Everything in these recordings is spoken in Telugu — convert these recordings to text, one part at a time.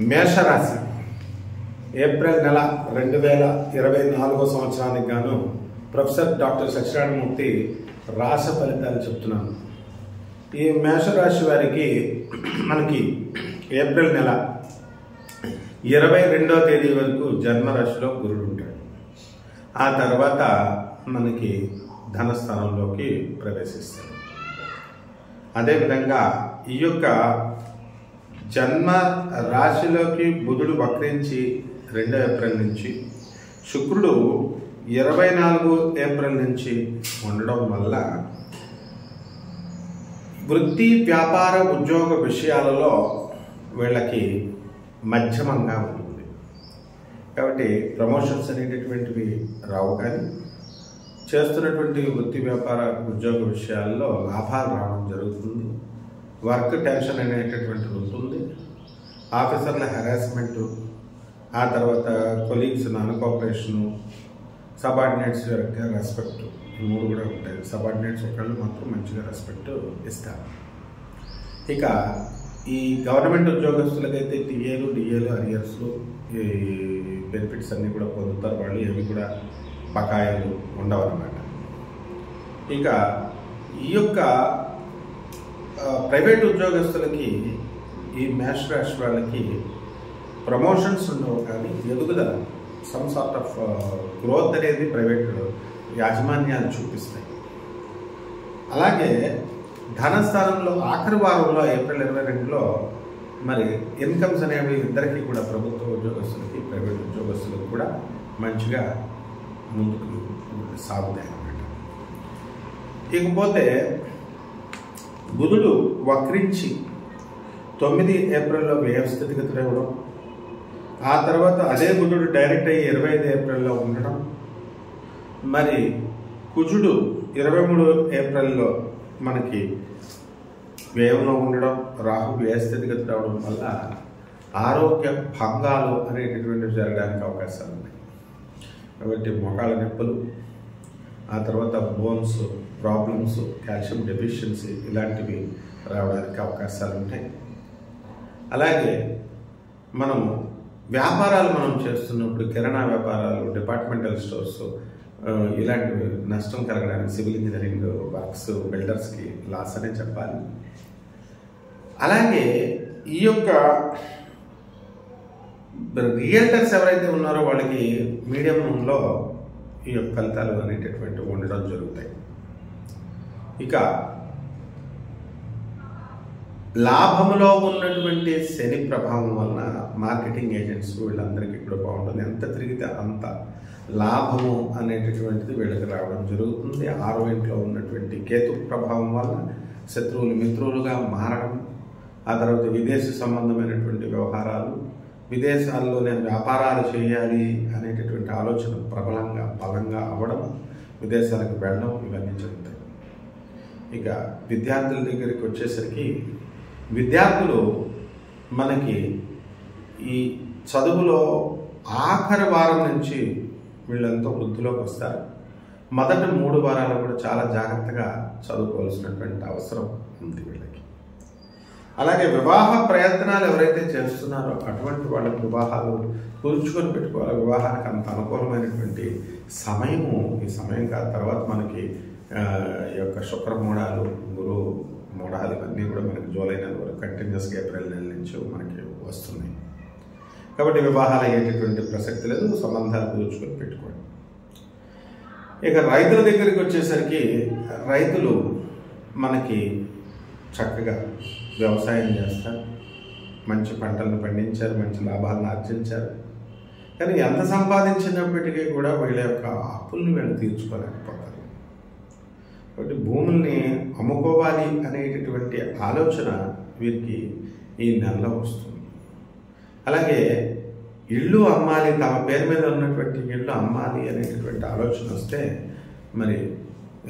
మేషరాశి ఏప్రిల్ నెల రెండు వేల ఇరవై నాలుగో సంవత్సరానికి గాను ప్రొఫెసర్ డాక్టర్ సత్యనారాయణమూర్తి రాశ ఫలితాలు చెప్తున్నాను. ఈ మేషరాశి వారికి మనకి ఏప్రిల్ నెల ఇరవై రెండవ తేదీ వరకు జన్మరాశిలో గురుడు ఉంటాడు. ఆ తర్వాత మనకి ధనస్థానంలోకి ప్రవేశిస్తాడు. అదేవిధంగా ఈ యొక్క జన్మ రాశిలోకి బుధుడు వక్రించి రెండో ఏప్రిల్ నుంచి శుక్రుడు ఇరవై నాలుగు ఏప్రిల్ నుంచి ఉండడం వల్ల వృత్తి వ్యాపార ఉద్యోగ విషయాలలో వీళ్ళకి మధ్యమంగా ఉంటుంది. కాబట్టి ప్రమోషన్స్ అనేటటువంటివి రావు కానీ చేస్తున్నటువంటి వృత్తి వ్యాపార ఉద్యోగ విషయాల్లో లాభాలు రావడం జరుగుతుంది. వర్క్ టెన్షన్ అనేటటువంటి ఉంటుంది ఆఫీసర్ల హెరాస్మెంటు ఆ తర్వాత కొలీగ్స్ నాన్ కోఆపరేషను సబార్డినేట్స్ యొక్క రెస్పెక్ట్ ఈ మూడు కూడా ఉంటాయి. సబార్డినేట్స్ ఒకళ్ళు మాత్రం మంచిగా రెస్పెక్ట్ ఇస్తారు. ఇక ఈ గవర్నమెంట్ ఉద్యోగస్తులకైతే టీఏలు డిఏలు అరియర్స్లు ఈ బెనిఫిట్స్ అన్నీ కూడా పొందుతారు. వాళ్ళు ఏవి కూడా బకాయిలు ఉండవన్నమాట. ఇక ఈ యొక్క ప్రైవేట్ ఉద్యోగస్తులకి ఈ మేష రాశి వాళ్ళకి ప్రమోషన్స్ ఉండవు కానీ ఎదుగుదల సమ్ సార్ట్ ఆఫ్ గ్రోత్ అనేది ప్రైవేట్ యాజమాన్యాలు చూపిస్తాయి. అలాగే ధనస్థానంలో ఆఖరి వారంలో ఏప్రిల్ ఇరవై రెండులో మరి ఇన్కమ్స్ అనేవి ఇద్దరికి కూడా ప్రభుత్వ ఉద్యోగస్తులకి ప్రైవేట్ ఉద్యోగస్తులకు కూడా మంచిగా ముందుకు సాగుతాయి అన్నమాట ఇకపోతే బుధుడు వక్రించి తొమ్మిది ఏప్రిల్లో వ్యయ స్థితిగతులు ఇవ్వడం ఆ తర్వాత అదే బుధుడు డైరెక్ట్ అయ్యి ఇరవై ఐదు ఏప్రిల్లో ఉండడం మరి కుజుడు ఇరవై మూడు ఏప్రిల్లో మనకి వ్యయంలో ఉండడం రాహు వ్యయస్థితిగతి రావడం వల్ల ఆరోగ్య భంగాలు అనేటటువంటివి జరగడానికి అవకాశాలు ఉన్నాయి. కాబట్టి మోకాళ్ళ నొప్పులు ఆ తర్వాత బోన్స్ ప్రాబ్లమ్స్ కాల్షియం డెఫిషియన్సీ ఇలాంటివి రావడానికి అవకాశాలు ఉంటాయి. అలాగే మనం వ్యాపారాలు మనం చేస్తున్నప్పుడు కిరాణా వ్యాపారాలు డిపార్ట్మెంటల్ స్టోర్స్ ఇలాంటివి నష్టం కలగడానికి సివిల్ ఇంజనీరింగ్ వర్క్స్ బిల్డర్స్కి లాస్ అనే చెప్పాలి. అలాగే ఈ యొక్క రియల్టర్స్ ఎవరైతే ఉన్నారో వాళ్ళకి మీడియంలో ఈ యొక్క ఫలితాలు అనేటటువంటి ఉండడం జరుగుతాయి. ఇక లాభంలో ఉన్నటువంటి శని ప్రభావం వలన మార్కెటింగ్ ఏజెంట్స్ వీళ్ళందరికీ కూడా బాగుంటుంది. ఎంత తిరిగితే అంత లాభము అనేటటువంటిది వీళ్ళకి రావడం జరుగుతుంది. ఆరో ఇంట్లో ఉన్నటువంటి కేతు ప్రభావం వలన శత్రువులు మిత్రులుగా మారడం ఆ తర్వాత విదేశీ సంబంధమైనటువంటి వ్యవహారాలు విదేశాల్లో నేను వ్యాపారాలు చేయాలి అనేటటువంటి ఆలోచన ప్రబలంగా బలంగా అవ్వడం విదేశాలకు వెళ్ళడం ఇవన్నీ జరుగుతాయి. ఇక విద్యార్థుల దగ్గరికి వచ్చేసరికి విద్యార్థులు మనకి ఈ చదువులో ఆఖరి వారం నుంచి వీళ్ళంతా వృద్ధిలోకి వస్తారు. మొదటి మూడు వారాలు కూడా చాలా జాగ్రత్తగా చదువుకోవాల్సినటువంటి అవసరం ఉంది వీళ్ళకి. అలాగే వివాహ ప్రయత్నాలు ఎవరైతే చేస్తున్నారో అటువంటి వాళ్ళకి వివాహాలు కూర్చుకొని పెట్టుకోవాలి. వివాహానికి అంత అనుకూలమైనటువంటి సమయము ఈ సమయం కాదు. తర్వాత మనకి ఈ యొక్క శుక్రమూఢాలు గురు మూఢాలు ఇవన్నీ కూడా మనకి జూలై నెల వరకు కంటిన్యూస్గా ఏప్రిల్ నెల నుంచి మనకి వస్తున్నాయి. కాబట్టి వివాహాలు అయ్యేటటువంటి ప్రసక్తి లేదు. సంబంధాలు పూర్చుకొని పెట్టుకోండి. ఇక రైతుల దగ్గరికి వచ్చేసరికి రైతులు మనకి చక్కగా వ్యవసాయం చేస్తారు. మంచి పంటలను పండించారు మంచి లాభాలను ఆర్జించారు. కానీ ఎంత సంపాదించినప్పటికీ కూడా వీళ్ళ యొక్క అప్పుల్ని వీళ్ళు తీర్చుకోలేకపోతారు. కాబట్టి భూముల్ని అమ్ముకోవాలి అనేటటువంటి ఆలోచన వీరికి ఈ నెలలో వస్తుంది. అలాగే ఇల్లు అమ్మాలి తమ పేరు మీద ఉన్నటువంటి ఇల్లు అమ్మాలి అనేటటువంటి ఆలోచన వస్తే మరి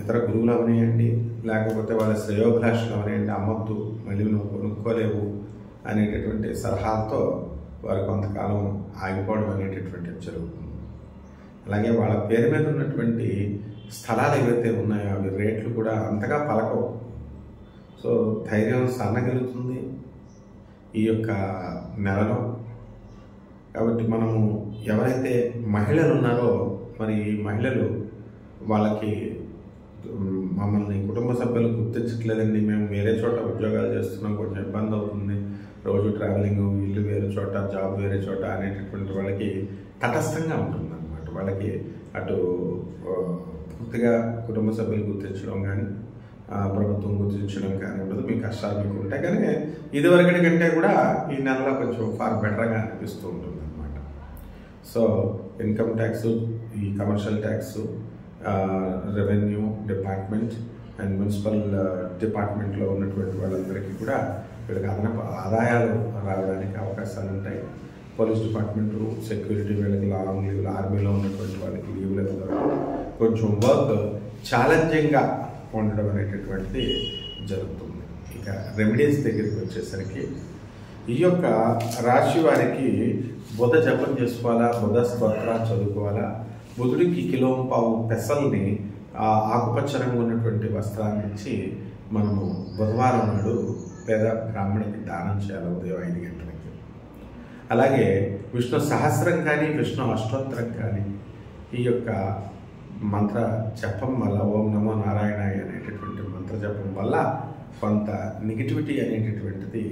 ఇతర గురువులు అవనియండి లేకపోతే వాళ్ళ శ్రేయోభిలాషులు అవనియండి అమ్మద్దు మళ్ళీ నువ్వు కొనుక్కోలేవు అనేటటువంటి సలహాలతో వారు కొంతకాలం ఆగిపోవడం అనేటటువంటిది జరుగుతుంది. అలాగే వాళ్ళ పేరు మీద ఉన్నటువంటి స్థలాలు ఏవైతే ఉన్నాయో అవి రేట్లు కూడా అంతగా పలకవు. సో ధైర్యం సన్నగిలుతుంది ఈ యొక్క నెలలో. కాబట్టి మనము ఎవరైతే మహిళలు ఉన్నారో మరి ఈ మహిళలు వాళ్ళకి మమ్మల్ని కుటుంబ సభ్యులు గుర్తించట్లేదండి. మేము వేరే చోట ఉద్యోగాలు చేస్తున్నాం కొంచెం ఇబ్బంది అవుతుంది. రోజు ట్రావెలింగ్ ఇల్లు వేరే చోట జాబ్ వేరే చోట అనేటటువంటి వాళ్ళకి తటస్థంగా ఉంటుంది అనమాట వాళ్ళకి అటు పూర్తిగా కుటుంబ సభ్యులు గుర్తించడం కానీ ప్రభుత్వం గుర్తించడం కానీ ఉండదు. మీ కష్టాలు మీకు ఉంటాయి. కానీ ఇదివరకటి కంటే కూడా ఈ నెలలో కొంచెం ఫార్ బెటర్గా అనిపిస్తూ ఉంటుంది అనమాట సో ఇన్కమ్ ట్యాక్స్ ఈ commercial tax revenue department and municipal డిపార్ట్మెంట్లో ఉన్నటువంటి వాళ్ళందరికీ కూడా వీళ్ళకి అదనపు ఆదాయాలు రావడానికి అవకాశాలు ఉంటాయి. పోలీస్ డిపార్ట్మెంట్ సెక్యూరిటీ వీళ్ళకి లాంగ్ లీవ్లు ఆర్మీలో ఉన్నటువంటి వాళ్ళకి లీవ్లు ఇవ్వడం కొంచెం వర్క్ ఛాలెంజింగ్గా ఉండడం అనేటటువంటిది జరుగుతుంది. ఇక రెమెడీస్ దగ్గరికి వచ్చేసరికి ఈ యొక్క రాశి వారికి బుధ జపం చేసుకోవాలా? బుధ స్తోత్ర చదువుకోవాలా? బుధుడికి కిలో పావు పెసల్ని ఆకుపచ్చ రంగు ఉన్నటువంటి వస్త్రాన్ని ఇచ్చి మనము బుధవారం నాడు పేద బ్రాహ్మణికి దానం చేయాలి ఉదయం ఐదు గంటలకి. అలాగే విష్ణు సహస్రం కానీ విష్ణు అష్టోత్తరం కానీ ఈ యొక్క మంత్ర జపం వల్ల ఓం నమో నారాయణ అనేటటువంటి మంత్ర జపం వల్ల కొంత నెగిటివిటీ అనేటటువంటిది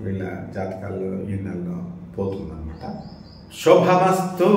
వీళ్ళ జాతకాల్లో ఈ నెలలో పోతుందన్నమాట. శుభమస్తు!